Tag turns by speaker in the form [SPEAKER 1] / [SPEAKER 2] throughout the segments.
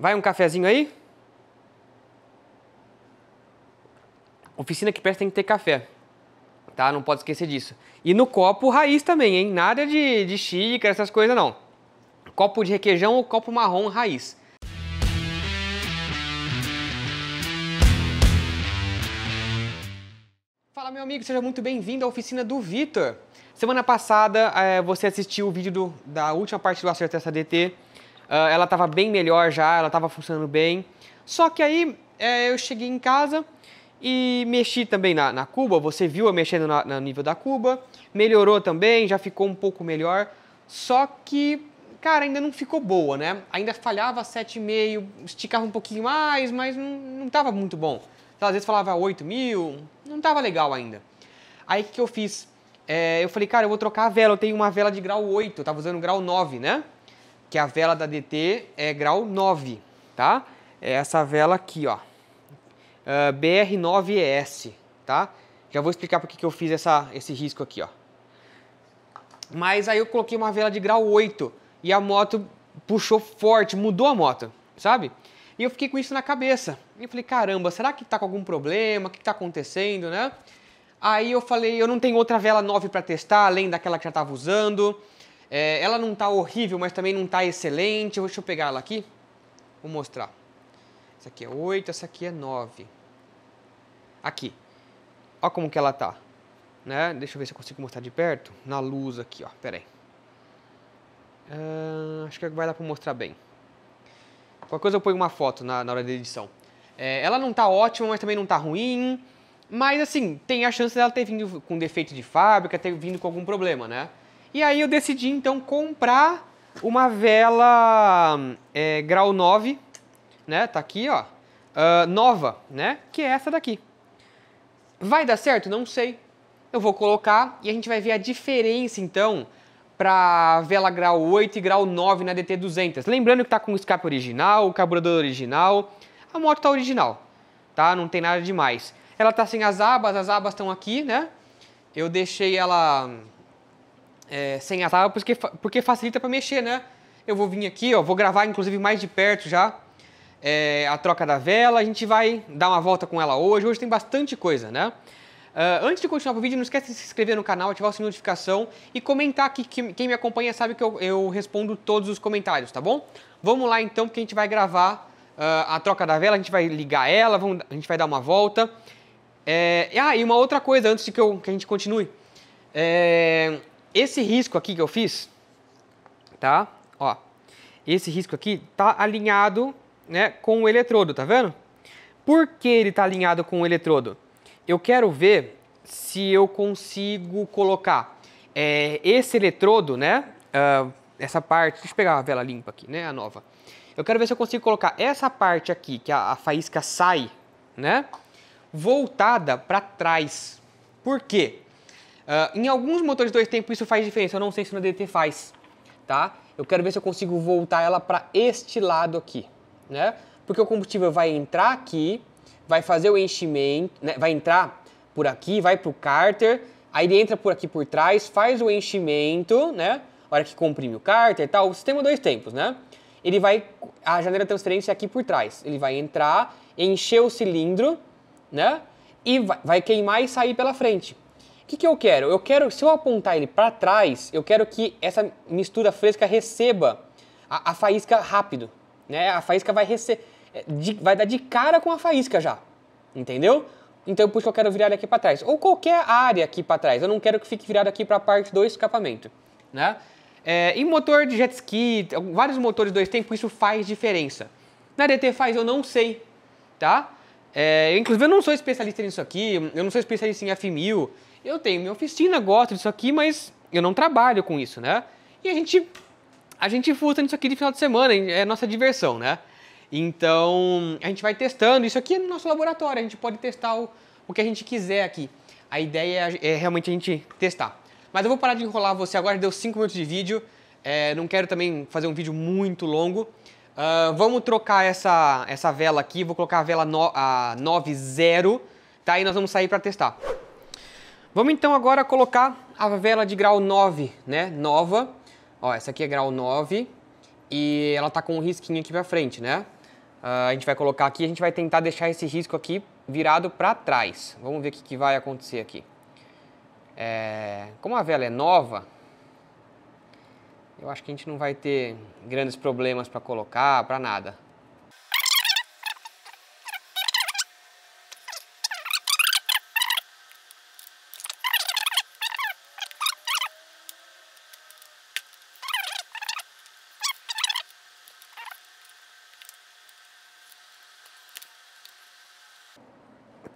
[SPEAKER 1] Vai um cafezinho aí? Oficina que presta tem que ter café, tá? Não pode esquecer disso. E no copo raiz também, hein? Nada de, de xícara, essas coisas não. Copo de requeijão ou copo marrom raiz. Fala meu amigo, seja muito bem-vindo à oficina do Vitor. Semana passada é, você assistiu o vídeo do, da última parte do Acerto essa DT. Uh, ela estava bem melhor já, ela estava funcionando bem. Só que aí é, eu cheguei em casa e mexi também na, na cuba, você viu eu mexendo na, no nível da cuba. Melhorou também, já ficou um pouco melhor. Só que, cara, ainda não ficou boa, né? Ainda falhava 7,5, esticava um pouquinho mais, mas não, não muito bom. Então, às vezes falava 8 mil, não tava legal ainda. Aí o que, que eu fiz? É, eu falei, cara, eu vou trocar a vela. Eu tenho uma vela de grau 8, eu tava usando grau 9, né? Que a vela da DT é grau 9, tá? É essa vela aqui, ó. Uh, BR9ES, tá? Já vou explicar porque que eu fiz essa, esse risco aqui, ó. Mas aí eu coloquei uma vela de grau 8 e a moto puxou forte, mudou a moto, sabe? E eu fiquei com isso na cabeça. E eu falei, caramba, será que tá com algum problema? O que tá acontecendo, né? Aí eu falei, eu não tenho outra vela 9 para testar, além daquela que já tava usando. É, ela não tá horrível, mas também não tá excelente. Deixa eu pegar ela aqui. Vou mostrar. Essa aqui é 8, essa aqui é 9. Aqui. Olha como que ela tá. Né? Deixa eu ver se eu consigo mostrar de perto. Na luz aqui, ó. Pera aí. Uh, acho que vai dar para mostrar bem. Qualquer coisa eu ponho uma foto na, na hora da edição. É, ela não tá ótima, mas também não tá ruim. Mas assim, tem a chance dela ter vindo com defeito de fábrica, ter vindo com algum problema, né? E aí eu decidi então comprar uma vela é, grau 9, né? Tá aqui, ó. Uh, nova, né? Que é essa daqui. Vai dar certo? Não sei. Eu vou colocar e a gente vai ver a diferença então para vela grau 8 e grau 9 na DT200. Lembrando que está com o escape original, o carburador original, a moto está original, tá? Não tem nada demais. Ela está sem as abas, as abas estão aqui, né? Eu deixei ela é, sem as abas porque, porque facilita para mexer, né? Eu vou vir aqui, ó, vou gravar inclusive mais de perto já é, a troca da vela, a gente vai dar uma volta com ela hoje. Hoje tem bastante coisa, né? Uh, antes de continuar o vídeo, não esquece de se inscrever no canal, ativar o sininho de notificação e comentar aqui, que quem me acompanha sabe que eu, eu, respondo todos os comentários, tá bom? Vamos lá então, porque a gente vai gravar uh, a troca da vela, a gente vai ligar ela, vamos, a gente vai dar uma volta. É, ah, e uma outra coisa, antes de que, eu, que a gente continue. É, esse risco aqui que eu fiz, tá? Ó, esse risco aqui tá alinhado né, com o eletrodo, tá vendo? Por que ele tá alinhado com o eletrodo? eu quero ver se eu consigo colocar é, esse eletrodo, né? Uh, essa parte, deixa eu pegar a vela limpa aqui, né? A nova. Eu quero ver se eu consigo colocar essa parte aqui, que a, a faísca sai, né? Voltada para trás. Por quê? Uh, em alguns motores dois tempos isso faz diferença, eu não sei se no DT faz, tá? Eu quero ver se eu consigo voltar ela para este lado aqui, né? Porque o combustível vai entrar aqui, vai fazer o enchimento, né, vai entrar por aqui, vai para o cárter, aí ele entra por aqui por trás, faz o enchimento, né? A hora que comprime o cárter e tal, o sistema dois tempos, né? Ele vai, a janela de transferência é aqui por trás, ele vai entrar, encher o cilindro, né? E vai, vai queimar e sair pela frente. Que, que eu quero? Eu quero, se eu apontar ele para trás, eu quero que essa mistura fresca receba a, a faísca rápido, né? A faísca vai receber é, vai dar de cara com a faísca já, entendeu? Então por isso que eu quero virar ele aqui para trás. Ou qualquer área aqui para trás, eu não quero que fique virado aqui para a parte do escapamento, né? É, em motor de jet ski, vários motores dois tempos, isso faz diferença. Na DT faz, eu não sei, tá? É, inclusive eu não sou especialista nisso aqui, eu não sou especialista em F1000, eu tenho minha oficina, gosto disso aqui, mas eu não trabalho com isso, né? E a gente, a gente fuça nisso aqui de final de semana, é nossa diversão, né? Então, a gente vai testando. Isso aqui é no nosso laboratório, a gente pode testar o, o que a gente quiser aqui. A ideia é, é realmente a gente testar. Mas eu vou parar de enrolar você agora, deu 5 minutos de vídeo. É, não quero também fazer um vídeo muito longo. Uh, vamos trocar essa, essa vela aqui, vou colocar a vela no, a 90, tá? E nós vamos sair para testar. Vamos então agora colocar a vela de grau 9, né? Nova. Ó, essa aqui é grau 9 e ela tá com um risquinho aqui pra frente, né? Uh, a gente vai colocar aqui, a gente vai tentar deixar esse risco aqui virado para trás. Vamos ver o que, que vai acontecer aqui. É, como a vela é nova, eu acho que a gente não vai ter grandes problemas para colocar, para nada.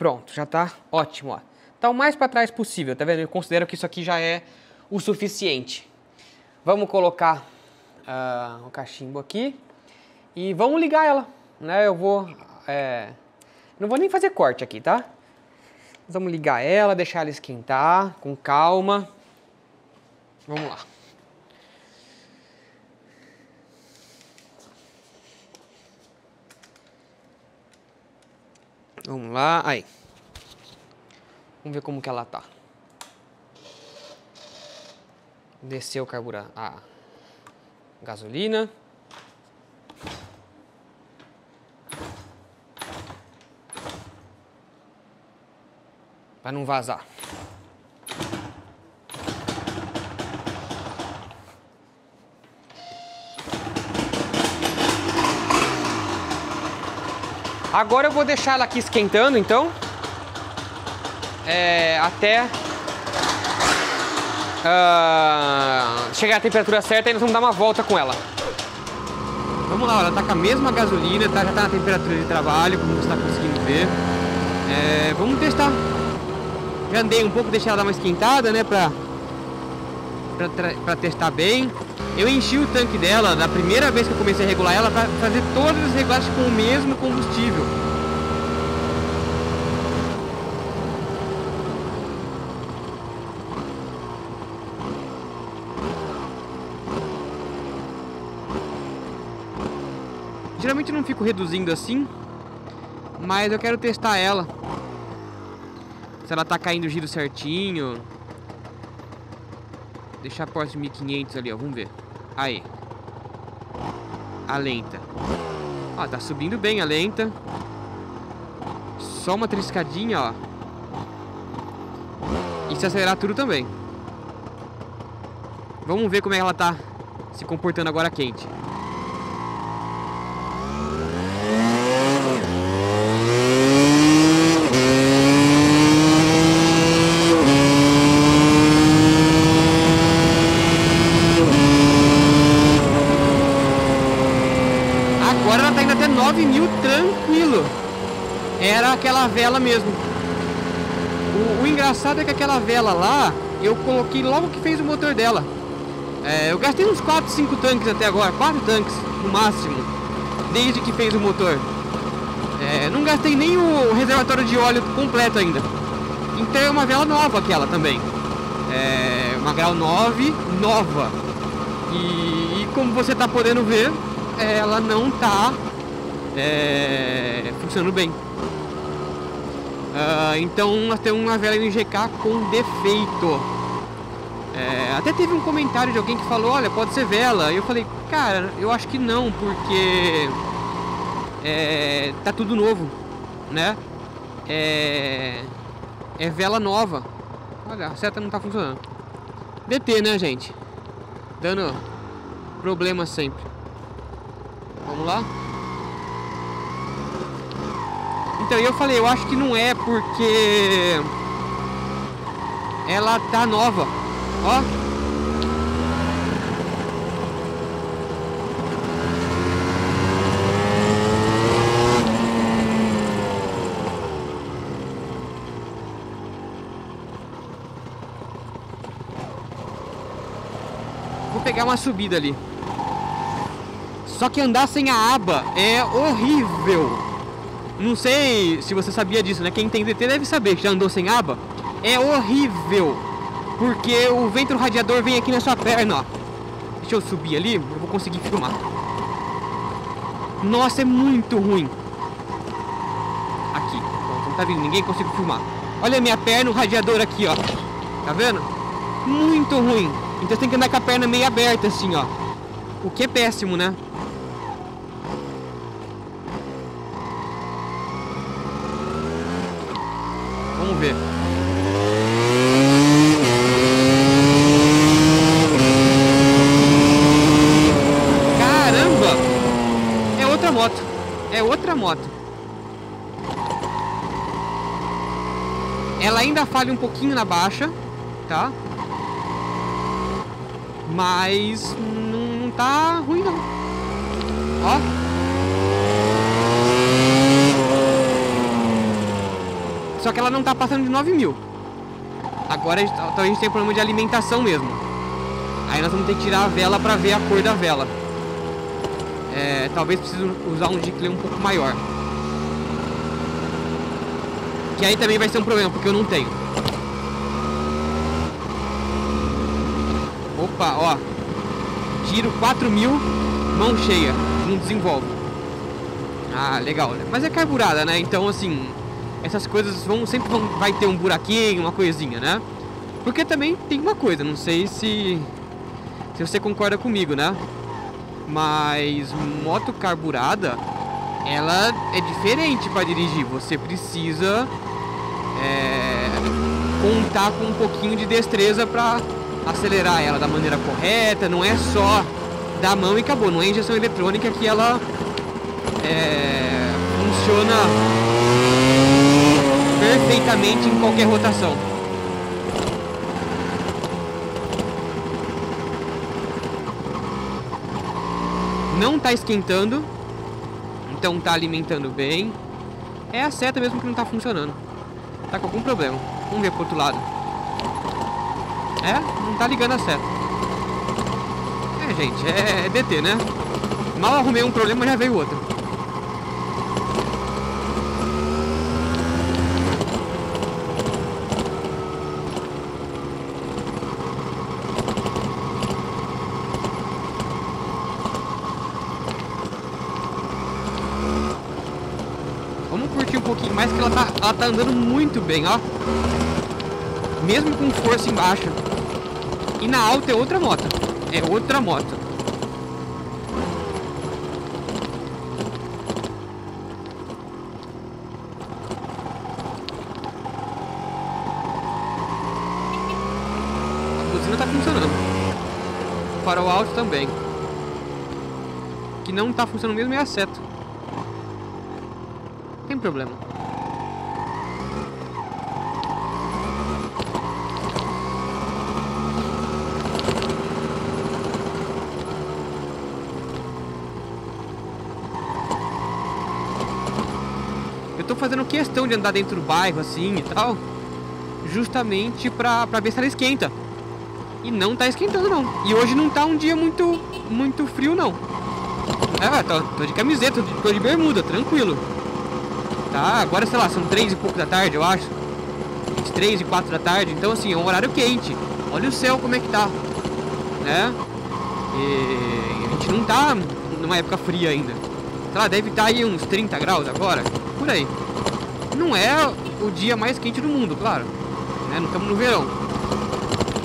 [SPEAKER 1] Pronto, já tá ótimo, ó. Tá o mais para trás possível, tá vendo? Eu considero que isso aqui já é o suficiente. Vamos colocar uh, o cachimbo aqui e vamos ligar ela, né? Eu vou, é, não vou nem fazer corte aqui, tá? Vamos ligar ela, deixar ela esquentar com calma. Vamos lá. Vamos lá, aí. Vamos ver como que ela tá. Desceu o carburante, a gasolina. Para não vazar. Agora eu vou deixar ela aqui esquentando, então. É, até uh, chegar à temperatura certa e nós vamos dar uma volta com ela. Vamos lá, ela tá com a mesma gasolina, tá, já tá na temperatura de trabalho, como você está conseguindo ver. É, vamos testar. Já andei um pouco, deixei ela dar uma esquentada, né, pra, pra testar bem. Eu enchi o tanque dela da primeira vez que eu comecei a regular ela para fazer todas as regulagens com o mesmo combustível. Geralmente eu não fico reduzindo assim, mas eu quero testar ela. Se ela tá caindo o giro certinho. Deixar porta de 1500 ali, ó, vamos ver. Aí. A lenta. Ó, tá subindo bem a lenta. Só uma triscadinha, ó. E se acelerar tudo também. Vamos ver como é que ela tá se comportando agora quente. aquela vela mesmo. O, o, engraçado é que aquela vela lá, eu coloquei logo que fez o motor dela. É, eu gastei uns 4, 5 tanques até agora, 4 tanques no máximo, desde que fez o motor. É, não gastei nem o reservatório de óleo completo ainda. Então é uma vela nova aquela também. É uma grau 9 nova. E, e como você está podendo ver, ela não está é, funcionando bem. Uh, então nós temos uma vela NGK com defeito. É, até teve um comentário de alguém que falou, olha, pode ser vela. E eu falei, cara, eu acho que não, porque é, tá tudo novo, né? É, é vela nova. Olha, a seta não tá funcionando. DT, né, gente? Dando problema sempre. Vamos lá? Então, eu falei, eu acho que não é porque ela tá nova. Ó. Vou pegar uma subida ali. Só que andar sem a aba é horrível. Não sei se você sabia disso, né? Quem tem DT deve saber já andou sem aba. É horrível. Porque o vento radiador vem aqui na sua perna, ó. Deixa eu subir ali, eu vou conseguir filmar. Nossa, é muito ruim. Aqui, não tá vindo ninguém, consigo filmar. Olha a minha perna, o radiador aqui, ó. Tá vendo? Muito ruim. Então você tem que andar com a perna meio aberta assim, ó. O que é péssimo, né? Vamos ver. Caramba! É outra moto. É outra moto. Ela ainda falha um pouquinho na baixa, tá? Mas não, tá ruim não. Ó. Só que ela não tá passando de 9 mil. Agora talvez a gente tenha problema de alimentação mesmo. Aí nós vamos ter que tirar a vela pra ver a cor da vela. É, talvez precise usar um giclê um pouco maior. Que aí também vai ser um problema, porque eu não tenho. Opa, ó. Tiro 4 mil, mão cheia. Não desenvolve. Ah, legal. Mas é carburada, né? Então, assim, essas coisas vão sempre vão, vai ter um buraquinho, uma coisinha, né? Porque também tem uma coisa, não sei se, se você concorda comigo, né? Mas moto carburada, ela é diferente para dirigir. Você precisa é, contar com um pouquinho de destreza para acelerar ela da maneira correta. Não é só dar mão e acabou. Não é injeção eletrônica que ela é, funciona perfeitamente em qualquer rotação. Não está esquentando, então está alimentando bem. É a seta mesmo que não está funcionando. Tá com algum problema. Vamos ver pro outro lado. É, não tá ligando a seta. É, gente, é, é DT, né? Mal arrumei um problema, já veio outro. Vamos curtir um pouquinho mais que ela tá, andando muito bem, ó. Mesmo com força embaixo. E na alta é outra moto. É outra moto. A buzina tá funcionando. O farol alto também. Que não tá funcionando mesmo é a seta. Tem problema. Eu tô fazendo questão de andar dentro do bairro assim e tal, justamente pra, pra ver se ela esquenta. E não tá esquentando não. E hoje não tá um dia muito, muito frio não. É, tô, tô de camiseta, tô de, tô de bermuda, tranquilo. Tá, agora sei lá, são três e pouco da tarde, eu acho. Três e quatro da tarde, então assim, é um horário quente. Olha o céu como é que tá, né? E a gente não tá numa época fria ainda. Sei lá, deve estar tá aí uns 30 graus agora, por aí. Não é o dia mais quente do mundo, claro. Né? Não estamos no verão.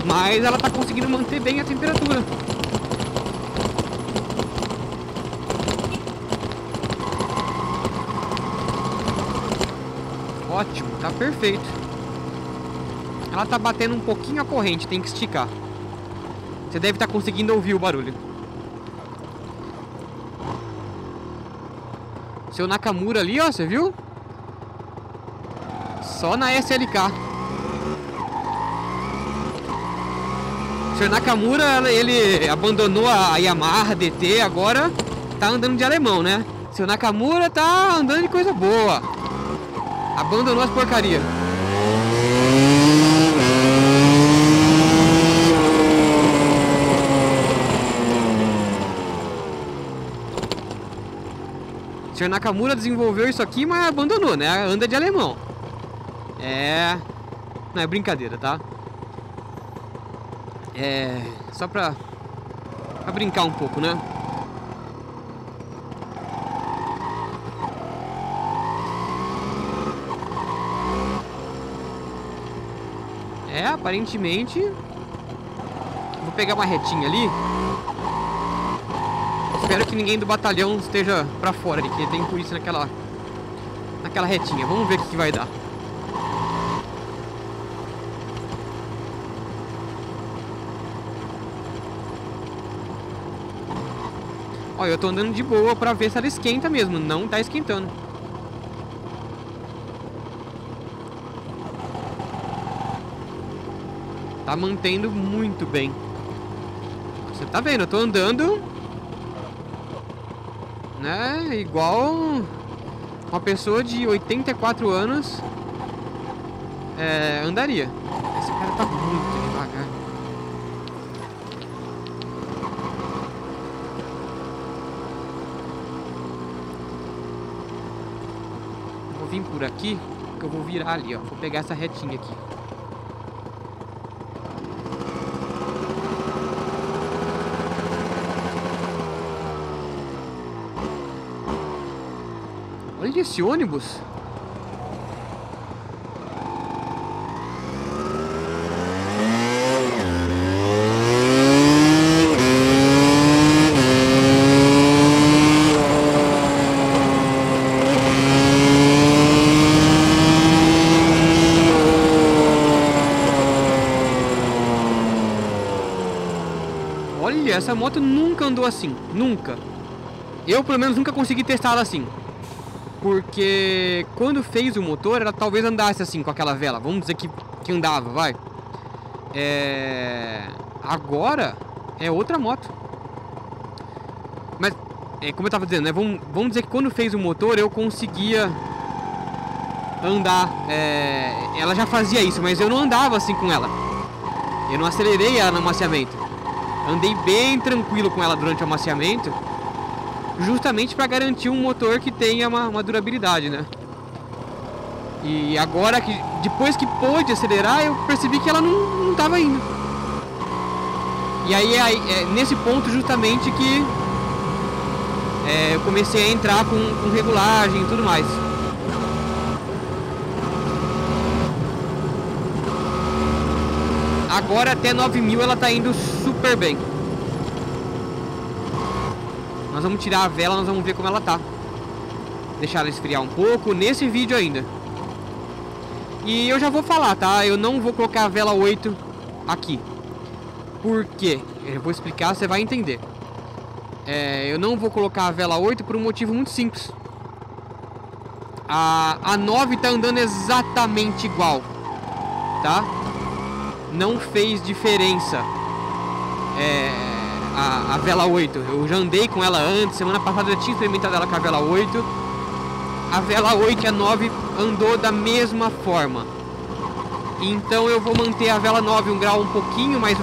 [SPEAKER 1] Mas ela tá conseguindo manter bem a temperatura. Ótimo, tá perfeito. Ela tá batendo um pouquinho a corrente, tem que esticar. Você deve estar tá conseguindo ouvir o barulho. Seu Nakamura ali, ó, você viu? Só na SLK. Seu Nakamura, ele abandonou a Yamaha DT, agora tá andando de alemão, né? Seu Nakamura tá andando de coisa boa. Abandonou as porcarias. Sr. Nakamura desenvolveu isso aqui, mas abandonou, né? Anda de alemão. É... Não, é brincadeira, tá? É... Só pra... Pra brincar um pouco, né? É, aparentemente... Vou pegar uma retinha ali. Espero que ninguém do batalhão esteja pra fora ali, que tem polícia naquela... Naquela retinha. Vamos ver o que, vai dar. Ó, eu tô andando de boa pra ver se ela esquenta mesmo. Não tá esquentando. Tá mantendo muito bem. Você tá vendo, eu tô andando... Né, igual... Uma pessoa de 84 anos... É, andaria. Esse cara tá muito devagar. Vou vir por aqui, que eu vou virar ali, ó. Vou pegar essa retinha aqui. Olha esse ônibus. Olha, essa moto nunca andou assim. Nunca. Eu, pelo menos, nunca consegui testá-la assim. Porque quando fez o motor, ela talvez andasse assim com aquela vela. Vamos dizer que, que andava, vai. É... Agora é outra moto. Mas, é, como eu tava dizendo, né? Vamos, vamos dizer que quando fez o motor eu conseguia andar. É... Ela já fazia isso, mas eu não andava assim com ela. Eu não acelerei ela no amaciamento. Andei bem tranquilo com ela durante o amaciamento justamente para garantir um motor que tenha uma, uma, durabilidade, né? E agora que depois que pôde acelerar, eu percebi que ela não estava indo. E aí é, é, nesse ponto justamente que é, eu comecei a entrar com, com regulagem e tudo mais. Agora até 9 mil ela tá indo super bem. Nós vamos tirar a vela, nós vamos ver como ela tá. Deixar ela esfriar um pouco nesse vídeo ainda. E eu já vou falar, tá? Eu não vou colocar a vela 8 aqui. Por quê? Eu vou explicar, você vai entender. É, eu não vou colocar a vela 8 por um motivo muito simples. A, a 9 tá andando exatamente igual. Tá? Não fez diferença. É a, a vela 8. Eu já andei com ela antes, semana passada eu tinha experimentado ela com a vela 8. A vela 8 e a 9 andou da mesma forma. Então eu vou manter a vela 9 um grau um pouquinho mais,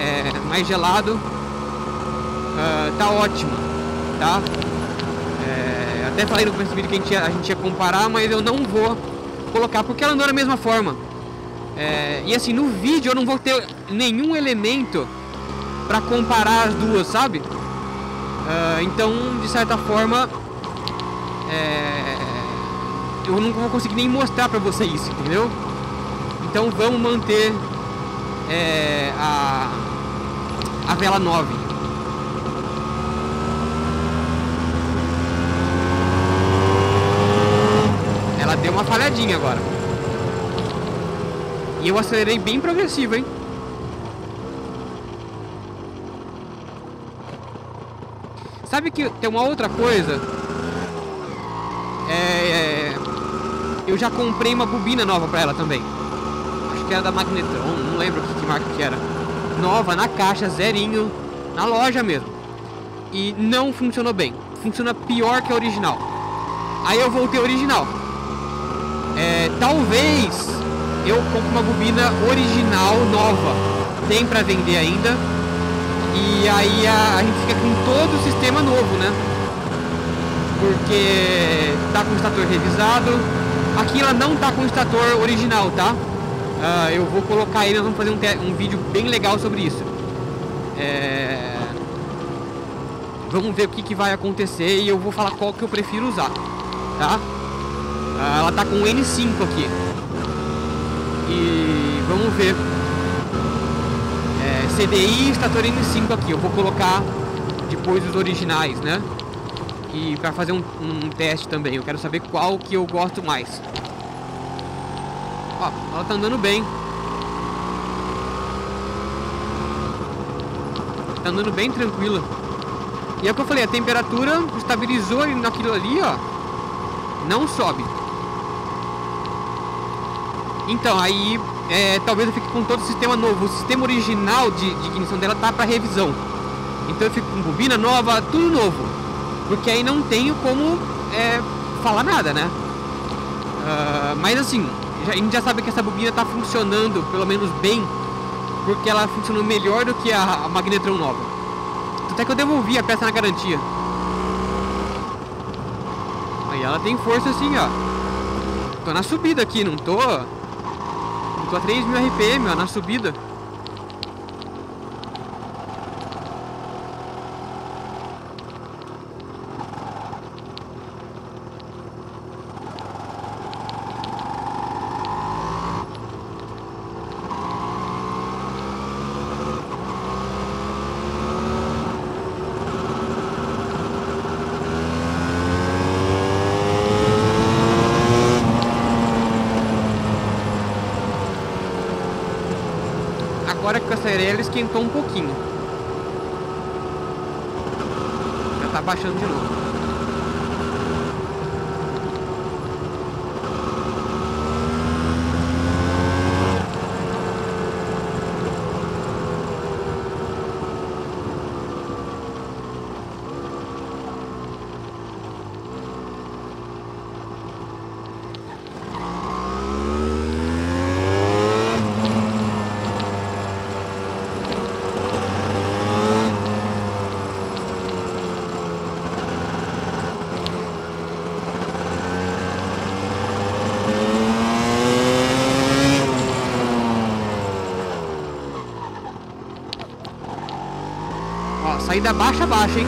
[SPEAKER 1] é, mais gelado. Uh, tá ótima, tá? É, até falei no começo do vídeo que a gente, ia, a gente ia comparar, mas eu não vou colocar, porque ela andou da mesma forma. É, e assim, no vídeo eu não vou ter nenhum elemento para comparar as duas, sabe? Uh, então, de certa forma, é, eu não vou conseguir nem mostrar para você isso, entendeu? Então vamos manter é, a, a vela 9. Ela deu uma falhadinha agora. Eu acelerei bem progressivo, hein? Sabe que tem uma outra coisa? É, é, eu já comprei uma bobina nova pra ela também. Acho que era da Magnetron, não lembro que, que marca que era. Nova, na caixa, zerinho, na loja mesmo. E não funcionou bem. Funciona pior que a original. Aí eu voltei original. É, talvez eu compre uma bobina original nova. Tem pra vender ainda e aí a, a, gente fica com todo o sistema novo, né? Porque tá com o estator revisado. Aqui ela não tá com o estator original, tá? Uh, eu vou colocar ele, nós vamos fazer um, um vídeo bem legal sobre isso. É... Vamos ver o que, que vai acontecer e eu vou falar qual que eu prefiro usar, tá? Uh, ela tá com o N5 aqui. E vamos ver CDI estator N5 aqui. Eu vou colocar depois os originais, né? E para fazer um, um, teste também. Eu quero saber qual que eu gosto mais. Ó, ela tá andando bem. Tá andando bem tranquila. E é o que eu falei, a temperatura estabilizou naquilo ali, ó. Não sobe. Então, aí é, talvez eu fique com todo o sistema novo. O sistema original de, de ignição dela tá para revisão. Então eu fico com bobina nova, tudo novo. Porque aí não tenho como é, falar nada, né? Uh, mas assim, a gente já sabe que essa bobina está funcionando pelo menos bem, porque ela funcionou melhor do que a, a Magnetron nova. Até que eu devolvi a peça na garantia. Aí ela tem força assim, ó. Tô na subida aqui, não tô Tô a 3 mil RPM, ó, na subida. Agora que a cerela esquentou um pouquinho. Já tá baixando de novo. Saída baixa, baixa, hein?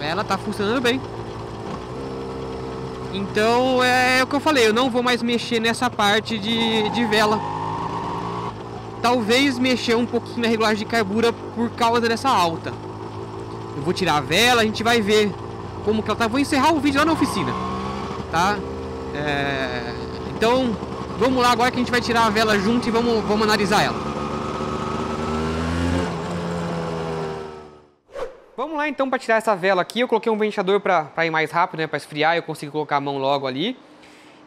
[SPEAKER 1] Ela tá funcionando bem. Então é, é o que eu falei, eu não vou mais mexer nessa parte de, de vela. Talvez mexer um pouquinho na regulagem de carbura por causa dessa alta. Eu vou tirar a vela, a gente vai ver como que ela tá. Vou encerrar o vídeo lá na oficina, tá? É... Então, vamos lá agora que a gente vai tirar a vela junto e vamos, vamos analisar ela. Vamos lá então para tirar essa vela aqui. Eu coloquei um ventilador para ir mais rápido, né? Para esfriar, eu consigo colocar a mão logo ali.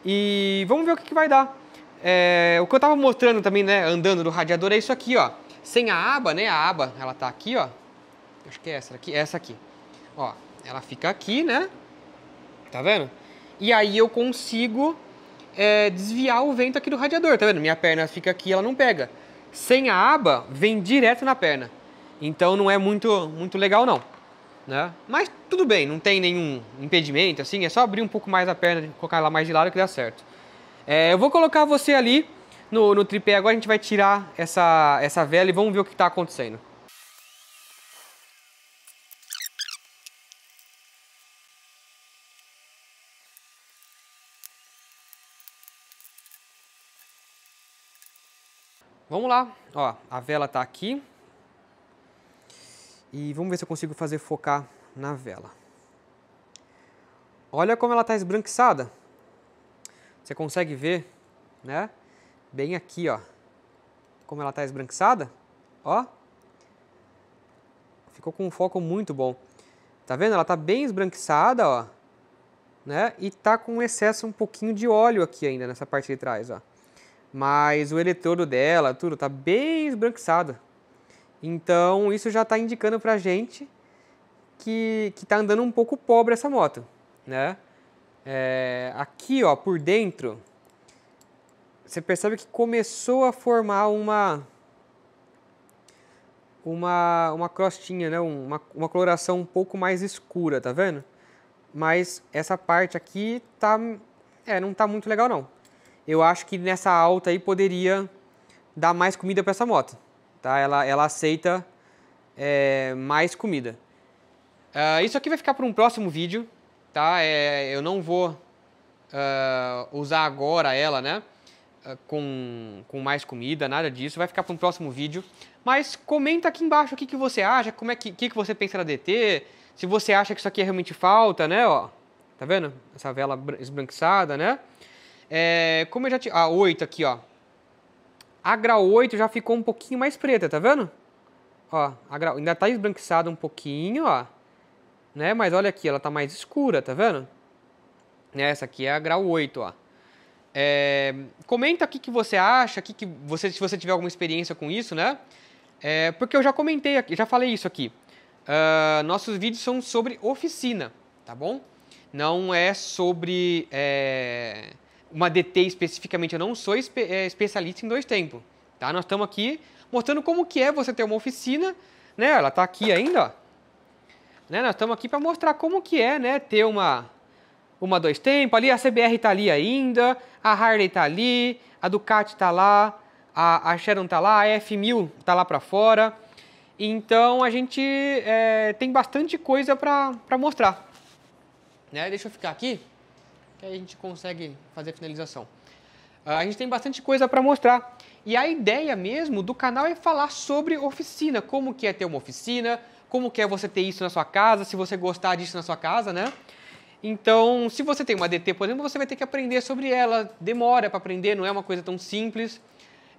[SPEAKER 1] E vamos ver o que, que vai dar. É... o que eu tava mostrando também, né? Andando no radiador é isso aqui, ó. Sem a aba, né? A aba, ela tá aqui, ó. Acho que é essa aqui, essa aqui. Ó, ela fica aqui, né? Tá vendo? E aí eu consigo é, desviar o vento aqui do radiador, tá vendo? Minha perna fica aqui, ela não pega. Sem a aba, vem direto na perna. Então não é muito, muito legal não. Né? Mas tudo bem, não tem nenhum impedimento, assim, é só abrir um pouco mais a perna, colocar ela mais de lado que dá certo. É, eu vou colocar você ali no, no tripé agora, a gente vai tirar essa, essa vela e vamos ver o que está acontecendo. Vamos lá, ó, a vela está aqui. E vamos ver se eu consigo fazer focar na vela. Olha como ela está esbranquiçada. Você consegue ver, né? Bem aqui, ó. Como ela está esbranquiçada. Ó. Ficou com um foco muito bom. Tá vendo? Ela está bem esbranquiçada, ó. Né? E tá com excesso um pouquinho de óleo aqui ainda nessa parte de trás, ó mas o eletrodo dela, tudo, está bem esbranquiçado. Então isso já está indicando para gente que está andando um pouco pobre essa moto, né? É, aqui, ó, por dentro, você percebe que começou a formar uma uma, uma crostinha, né? uma, uma coloração um pouco mais escura, tá vendo? Mas essa parte aqui tá, é, não tá muito legal não eu acho que nessa alta aí poderia dar mais comida para essa moto. Tá? Ela, ela aceita é, mais comida. Uh, isso aqui vai ficar para um próximo vídeo. Tá? É, eu não vou uh, usar agora ela né? Uh, com, com mais comida, nada disso. Vai ficar para um próximo vídeo. Mas comenta aqui embaixo o que, que você acha, como é que, que, que você pensa da DT, se você acha que isso aqui é realmente falta, né? Ó, Tá vendo? Essa vela esbranquiçada, né? É, como eu já tinha... A 8 aqui, ó. A grau 8 já ficou um pouquinho mais preta, tá vendo? Ó, a grau, ainda tá esbranquiçada um pouquinho, ó. Né? Mas olha aqui, ela tá mais escura, tá vendo? Essa aqui é a grau 8, ó. É, comenta o que, você acha, que você, se você tiver alguma experiência com isso, né? É, porque eu já comentei aqui, já falei isso aqui. Uh, nossos vídeos são sobre oficina, tá bom? Não é sobre é, uma DT especificamente. Eu não sou espe é, especialista em dois tempos, tá? Nós estamos aqui mostrando como que é você ter uma oficina, né? Ela está aqui ainda, ó. Né? Nós estamos aqui para mostrar como que é, né? Ter uma uma dois tempos ali, a CBR está ali ainda, a Harley está ali, a Ducati está lá, a, a Sharon está lá, a F1000 está lá para fora. Então a gente é, tem bastante coisa para mostrar. Né? Deixa eu ficar aqui, que aí a gente consegue fazer a finalização. A gente tem bastante coisa para mostrar. E a ideia mesmo do canal é falar sobre oficina, como que é ter uma oficina, como que é você ter isso na sua casa, se você gostar disso na sua casa, né? Então, se você tem uma DT, por exemplo, você vai ter que aprender sobre ela. Demora para aprender, não é uma coisa tão simples.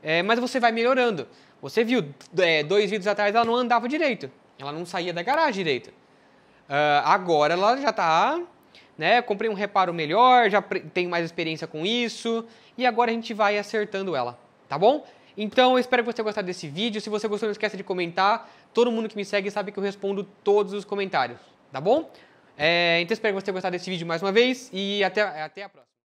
[SPEAKER 1] É, mas você vai melhorando. Você viu, é, dois vídeos atrás ela não andava direito. Ela não saía da garagem direito. Uh, agora ela já está, né? Comprei um reparo melhor, já tenho mais experiência com isso. E agora a gente vai acertando ela, tá bom? Então, eu espero que você tenha gostado desse vídeo. Se você gostou, não esqueça de comentar. Todo mundo que me segue sabe que eu respondo todos os comentários, tá bom? É, então espero que você tenha gostado desse vídeo mais uma vez e até, até a próxima.